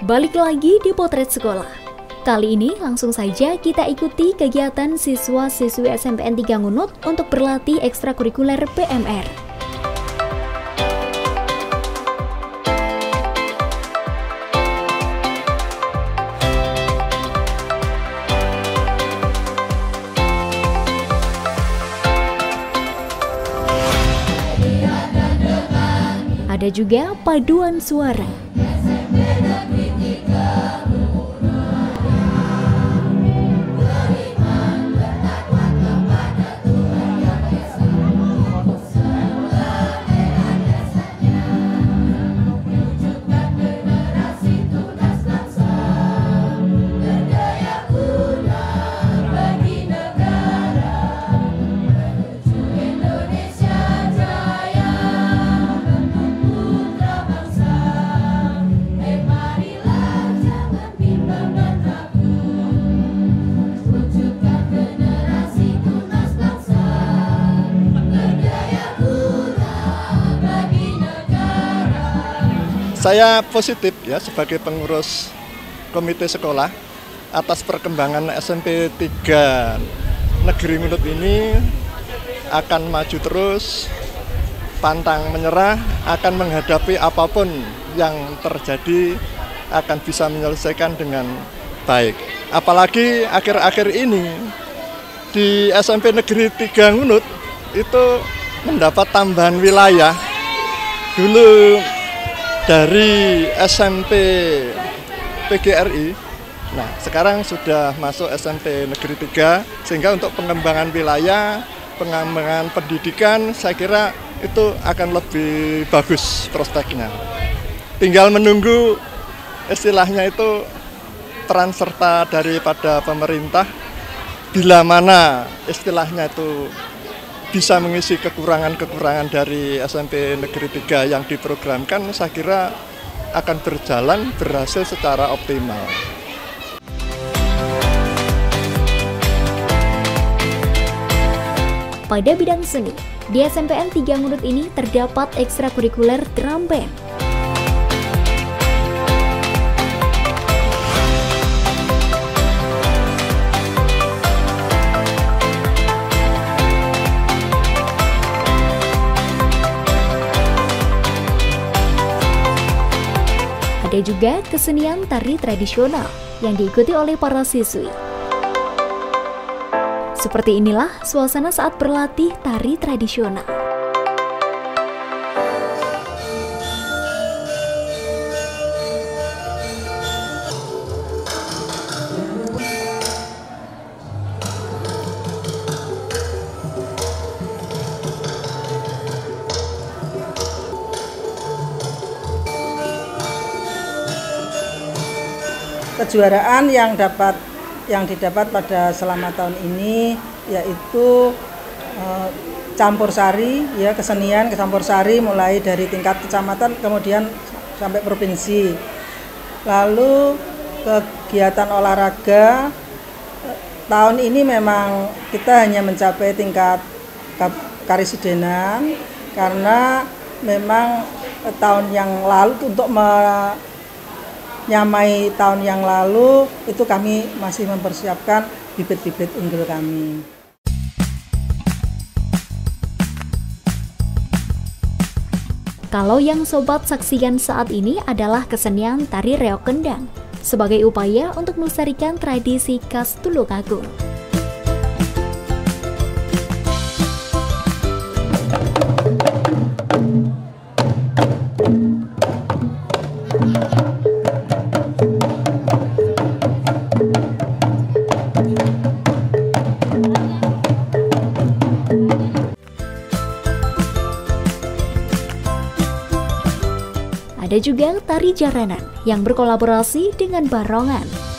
Balik lagi di Potret Sekolah. Kali ini langsung saja kita ikuti kegiatan siswa-siswi SMPN 3 Ngunut untuk berlatih ekstrakurikuler PMR. Ada juga paduan suara. Yeah. Saya positif ya sebagai pengurus komite sekolah atas perkembangan SMP 3 Negeri Ngunut ini akan maju terus, pantang menyerah, akan menghadapi apa pun yang terjadi akan bisa menyelesaikan dengan baik. Apalagi akhir-akhir ini di SMP Negeri 3 Ngunut itu mendapat tambahan wilayah. Dulu dari SMP PGRI nah sekarang sudah masuk SMP Negeri 3 sehingga untuk pengembangan wilayah pengembangan pendidikan saya kira itu akan lebih bagus prospeknya. Tinggal menunggu istilahnya itu peran serta daripada pemerintah bila mana istilahnya itu bisa mengisi kekurangan-kekurangan dari SMP Negeri 3 yang diprogramkan saya kira akan berjalan berhasil secara optimal. Pada bidang seni, di SMPN 3 Ngunut ini terdapat ekstrakurikuler drum band. Ada juga kesenian tari tradisional yang diikuti oleh para siswi. Seperti inilah suasana saat berlatih tari tradisional. Kejuaraan yang dapat yang didapat pada selama tahun ini yaitu eh, campur sari ya kesenian campur sari mulai dari tingkat kecamatan kemudian sampai provinsi. Lalu kegiatan olahraga tahun ini memang kita hanya mencapai tingkat karisidenan karena memang eh, tahun yang lalu untuk nyamai tahun yang lalu itu kami masih mempersiapkan bibit-bibit unggul kami. Kalau yang sobat saksikan saat ini adalah kesenian tari reok kendang sebagai upaya untuk melestarikan tradisi khas Tulungagung. Juga tari jaranan yang berkolaborasi dengan barongan.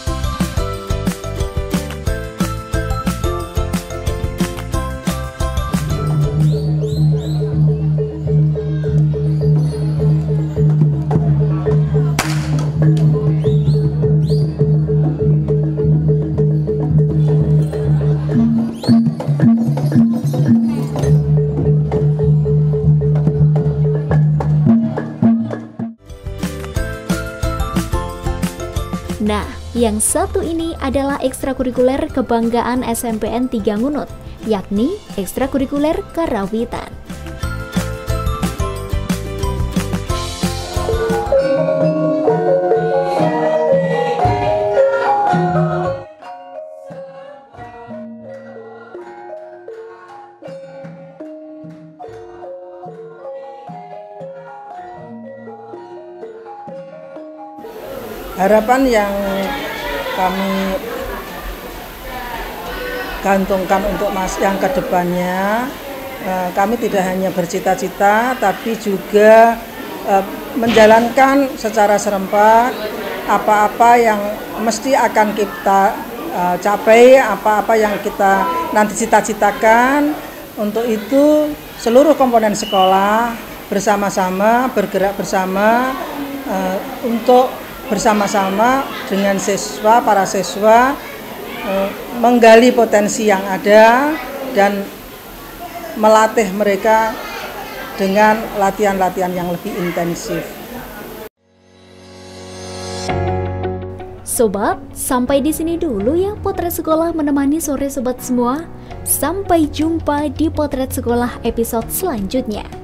Nah, yang satu ini adalah ekstrakurikuler kebanggaan SMPN 3 Ngunut, yakni ekstrakurikuler karawitan. Harapan yang kami gantungkan untuk mas yang ke depannya eh, kami tidak hanya bercita-cita tapi juga eh, menjalankan secara serempak apa-apa yang mesti akan kita eh, capai apa-apa yang kita nanti cita-citakan. Untuk itu seluruh komponen sekolah bersama-sama bergerak bersama untuk bersama-sama dengan siswa, para siswa eh, menggali potensi yang ada dan melatih mereka dengan latihan-latihan yang lebih intensif. Sobat, sampai di sini dulu ya potret sekolah menemani sore sobat semua. Sampai jumpa di potret sekolah episode selanjutnya.